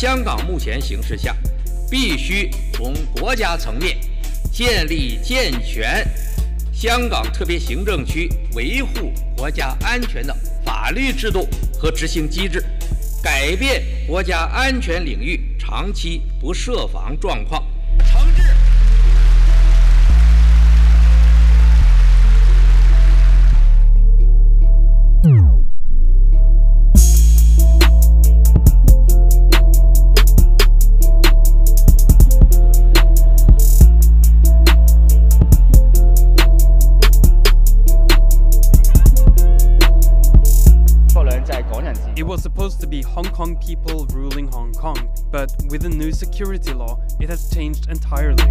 香港目前形势下，必须从国家层面建立健全香港特别行政区维护国家安全的法律制度和执行机制，改变国家安全领域长期不设防状况。Supposed to be Hong Kong people ruling Hong Kong, but with the new security law, it has changed entirely.